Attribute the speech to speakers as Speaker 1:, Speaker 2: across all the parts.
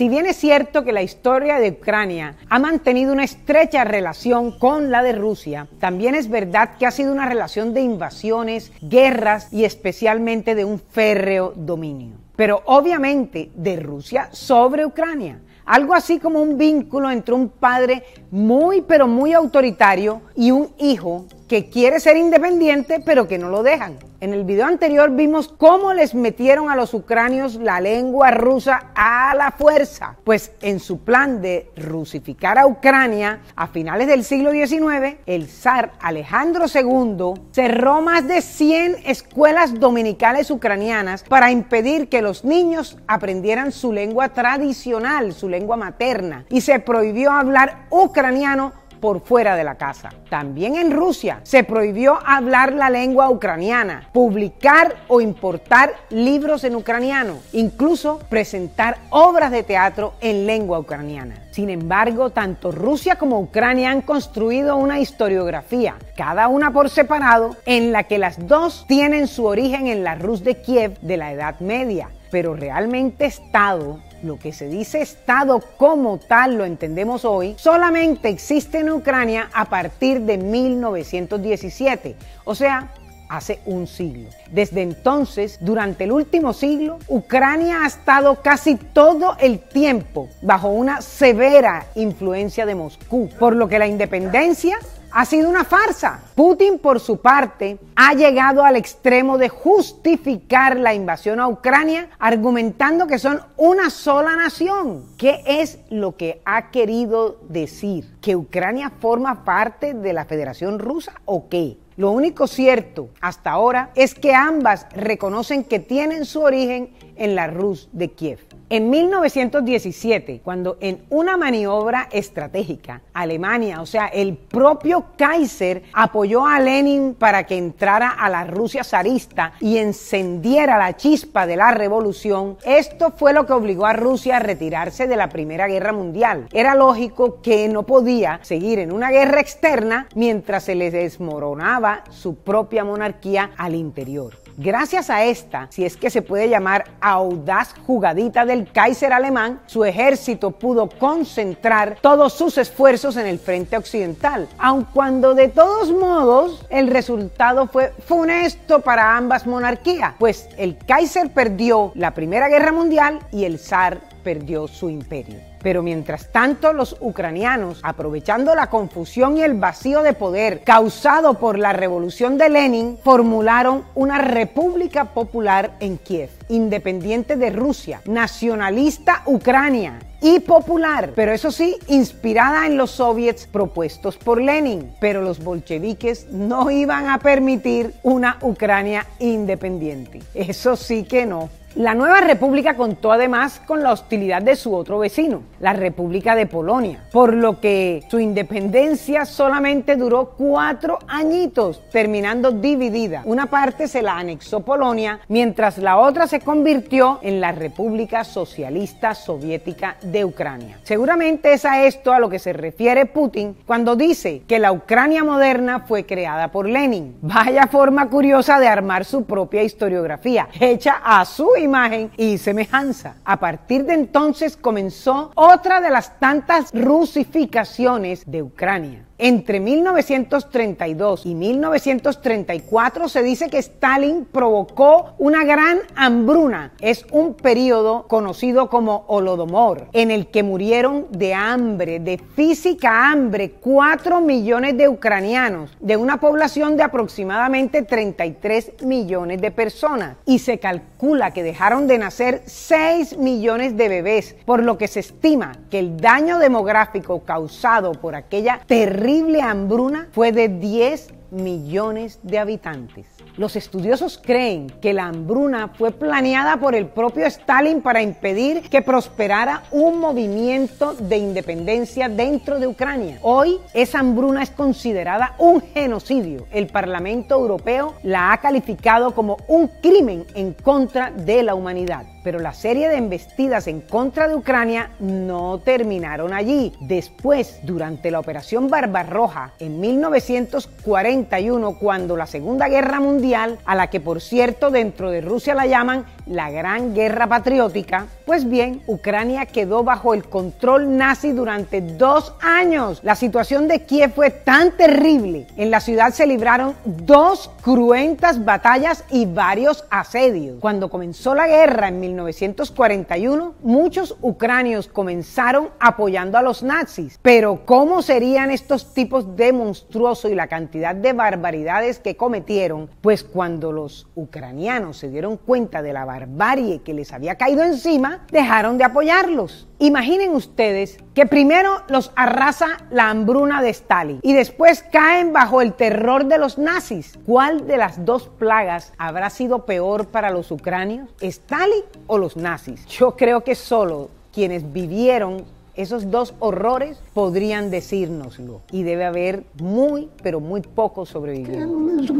Speaker 1: Si bien es cierto que la historia de Ucrania ha mantenido una estrecha relación con la de Rusia, también es verdad que ha sido una relación de invasiones, guerras y especialmente de un férreo dominio. Pero obviamente de Rusia sobre Ucrania. Algo así como un vínculo entre un padre muy pero muy autoritario y un hijo que quiere ser independiente pero que no lo dejan. En el video anterior vimos cómo les metieron a los ucranios la lengua rusa a la fuerza, pues en su plan de rusificar a Ucrania a finales del siglo XIX, el zar Alejandro II cerró más de 100 escuelas dominicales ucranianas para impedir que los niños aprendieran su lengua tradicional, su lengua materna, y se prohibió hablar ucraniano por fuera de la casa. También en Rusia se prohibió hablar la lengua ucraniana, publicar o importar libros en ucraniano, incluso presentar obras de teatro en lengua ucraniana. Sin embargo, tanto Rusia como Ucrania han construido una historiografía, cada una por separado, en la que las dos tienen su origen en la Rus de Kiev de la Edad Media. Pero realmente Estado lo que se dice Estado como tal lo entendemos hoy, solamente existe en Ucrania a partir de 1917, o sea, hace un siglo. Desde entonces, durante el último siglo, Ucrania ha estado casi todo el tiempo bajo una severa influencia de Moscú, por lo que la independencia ha sido una farsa. Putin, por su parte, ha llegado al extremo de justificar la invasión a Ucrania argumentando que son una sola nación. ¿Qué es lo que ha querido decir? ¿Que Ucrania forma parte de la Federación Rusa o qué? Lo único cierto hasta ahora es que ambas reconocen que tienen su origen en la Rus de Kiev. En 1917, cuando en una maniobra estratégica, Alemania, o sea, el propio Kaiser, apoyó a Lenin para que entrara a la Rusia zarista y encendiera la chispa de la revolución, esto fue lo que obligó a Rusia a retirarse de la Primera Guerra Mundial. Era lógico que no podía seguir en una guerra externa mientras se les desmoronaba su propia monarquía al interior. Gracias a esta, si es que se puede llamar audaz jugadita del Kaiser alemán, su ejército pudo concentrar todos sus esfuerzos en el frente occidental, aun cuando de todos modos el resultado fue funesto para ambas monarquías, pues el Kaiser perdió la Primera Guerra Mundial y el zar perdió su imperio. Pero mientras tanto, los ucranianos, aprovechando la confusión y el vacío de poder causado por la revolución de Lenin, formularon una república popular en Kiev, independiente de Rusia, nacionalista Ucrania y popular, pero eso sí, inspirada en los soviets propuestos por Lenin. Pero los bolcheviques no iban a permitir una Ucrania independiente. Eso sí que no. La nueva república contó además con la hostilidad de su otro vecino, la República de Polonia, por lo que su independencia solamente duró cuatro añitos, terminando dividida. Una parte se la anexó Polonia, mientras la otra se convirtió en la República Socialista Soviética de Ucrania. Seguramente es a esto a lo que se refiere Putin cuando dice que la Ucrania moderna fue creada por Lenin. Vaya forma curiosa de armar su propia historiografía, hecha a su imagen y semejanza. A partir de entonces comenzó otra de las tantas rusificaciones de Ucrania. Entre 1932 y 1934 se dice que Stalin provocó una gran hambruna. Es un periodo conocido como Holodomor, en el que murieron de hambre, de física hambre, 4 millones de ucranianos, de una población de aproximadamente 33 millones de personas. Y se calcula que dejaron de nacer 6 millones de bebés, por lo que se estima que el daño demográfico causado por aquella terrible hambruna fue de 10 millones de habitantes. Los estudiosos creen que la hambruna fue planeada por el propio Stalin para impedir que prosperara un movimiento de independencia dentro de Ucrania. Hoy esa hambruna es considerada un genocidio. El Parlamento Europeo la ha calificado como un crimen en contra de la humanidad. Pero la serie de embestidas en contra de Ucrania no terminaron allí. Después, durante la Operación Barbarroja, en 1941, cuando la Segunda Guerra Mundial, a la que por cierto dentro de Rusia la llaman la Gran Guerra Patriótica, pues bien, Ucrania quedó bajo el control nazi durante dos años. La situación de Kiev fue tan terrible. En la ciudad se libraron dos cruentas batallas y varios asedios. Cuando comenzó la guerra en 1941, muchos ucranios comenzaron apoyando a los nazis. Pero ¿cómo serían estos tipos de monstruoso y la cantidad de barbaridades que cometieron? Pues cuando los ucranianos se dieron cuenta de la barbarie que les había caído encima, dejaron de apoyarlos. Imaginen ustedes que primero los arrasa la hambruna de Stalin y después caen bajo el terror de los nazis. ¿Cuál de las dos plagas habrá sido peor para los ucranios? ¿Stalin o los nazis? Yo creo que solo quienes vivieron esos dos horrores podrían decírnoslo. Y debe haber muy, pero muy pocos sobrevivientes.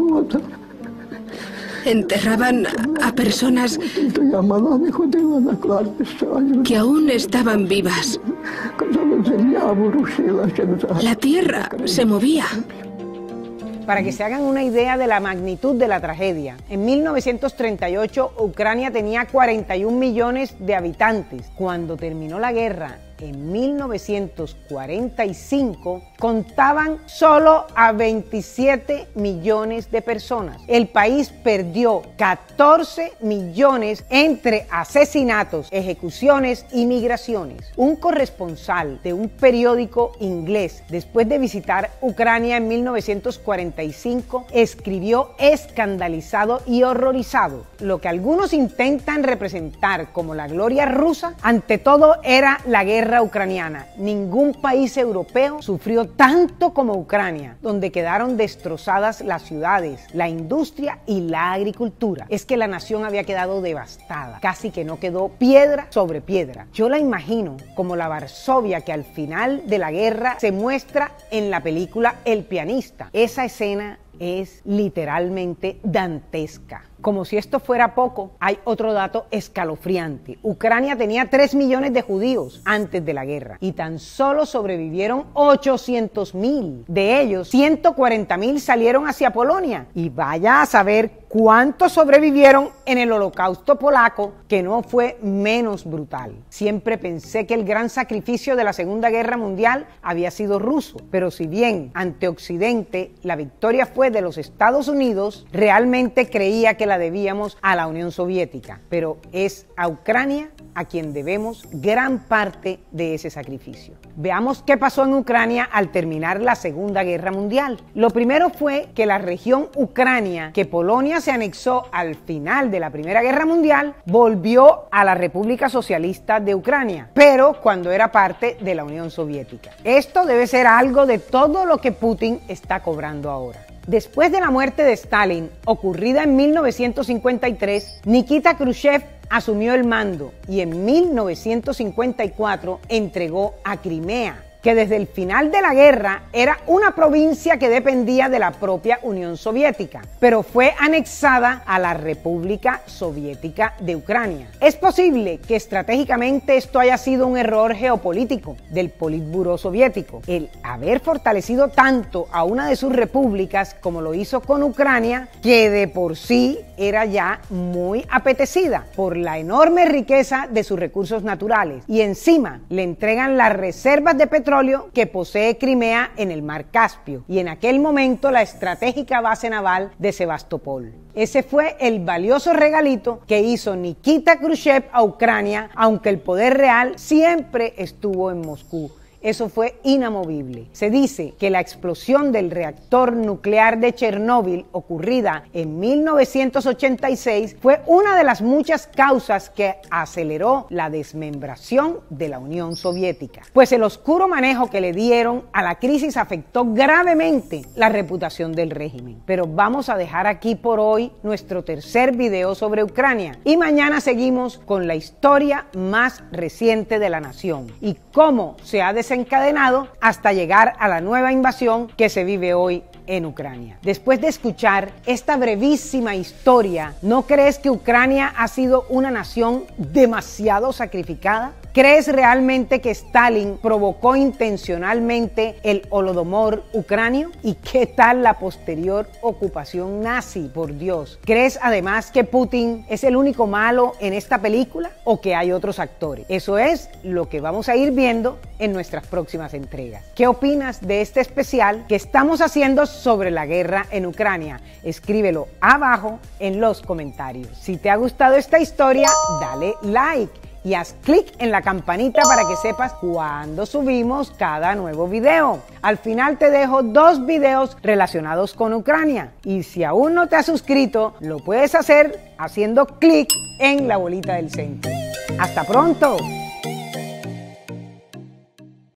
Speaker 2: Enterraban a personas que aún estaban vivas. La tierra se movía.
Speaker 1: Para que se hagan una idea de la magnitud de la tragedia, en 1938 Ucrania tenía 41 millones de habitantes. Cuando terminó la guerra en 1945 contaban solo a 27 millones de personas. El país perdió 14 millones entre asesinatos, ejecuciones y migraciones. Un corresponsal de un periódico inglés, después de visitar Ucrania en 1945, escribió escandalizado y horrorizado. Lo que algunos intentan representar como la gloria rusa, ante todo era la guerra ucraniana. Ningún país europeo sufrió tanto como Ucrania, donde quedaron destrozadas las ciudades, la industria y la agricultura. Es que la nación había quedado devastada, casi que no quedó piedra sobre piedra. Yo la imagino como la Varsovia que al final de la guerra se muestra en la película El pianista. Esa escena es literalmente dantesca. Como si esto fuera poco, hay otro dato escalofriante. Ucrania tenía 3 millones de judíos antes de la guerra y tan solo sobrevivieron 800 mil. De ellos, 140 mil salieron hacia Polonia. Y vaya a saber cuántos sobrevivieron en el holocausto polaco, que no fue menos brutal. Siempre pensé que el gran sacrificio de la Segunda Guerra Mundial había sido ruso, pero si bien ante Occidente la victoria fue de los Estados Unidos, realmente creía que la debíamos a la Unión Soviética, pero es a Ucrania a quien debemos gran parte de ese sacrificio. Veamos qué pasó en Ucrania al terminar la Segunda Guerra Mundial. Lo primero fue que la región Ucrania, que Polonia se anexó al final de la Primera Guerra Mundial, volvió a la República Socialista de Ucrania, pero cuando era parte de la Unión Soviética. Esto debe ser algo de todo lo que Putin está cobrando ahora. Después de la muerte de Stalin, ocurrida en 1953, Nikita Khrushchev asumió el mando y en 1954 entregó a Crimea que desde el final de la guerra era una provincia que dependía de la propia Unión Soviética, pero fue anexada a la República Soviética de Ucrania. Es posible que estratégicamente esto haya sido un error geopolítico del Politburo soviético, el haber fortalecido tanto a una de sus repúblicas como lo hizo con Ucrania, que de por sí era ya muy apetecida por la enorme riqueza de sus recursos naturales y encima le entregan las reservas de petróleo que posee Crimea en el mar Caspio y en aquel momento la estratégica base naval de Sebastopol. Ese fue el valioso regalito que hizo Nikita Khrushchev a Ucrania, aunque el poder real siempre estuvo en Moscú eso fue inamovible. Se dice que la explosión del reactor nuclear de Chernóbil ocurrida en 1986 fue una de las muchas causas que aceleró la desmembración de la Unión Soviética. Pues el oscuro manejo que le dieron a la crisis afectó gravemente la reputación del régimen. Pero vamos a dejar aquí por hoy nuestro tercer video sobre Ucrania y mañana seguimos con la historia más reciente de la nación y cómo se ha desencadenado hasta llegar a la nueva invasión que se vive hoy en Ucrania. Después de escuchar esta brevísima historia, ¿no crees que Ucrania ha sido una nación demasiado sacrificada? ¿Crees realmente que Stalin provocó intencionalmente el holodomor ucranio? ¿Y qué tal la posterior ocupación nazi, por Dios? ¿Crees además que Putin es el único malo en esta película o que hay otros actores? Eso es lo que vamos a ir viendo en nuestras próximas entregas. ¿Qué opinas de este especial que estamos haciendo sobre la guerra en Ucrania? Escríbelo abajo en los comentarios. Si te ha gustado esta historia, dale like y haz clic en la campanita para que sepas cuando subimos cada nuevo video. Al final te dejo dos videos relacionados con Ucrania y si aún no te has suscrito, lo puedes hacer haciendo clic en la bolita del centro. Hasta pronto.